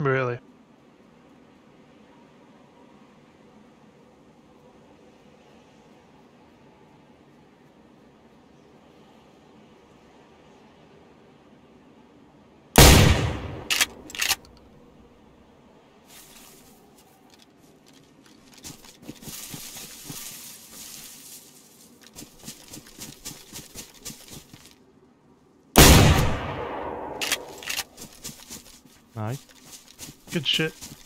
Really? Nice. Good shit.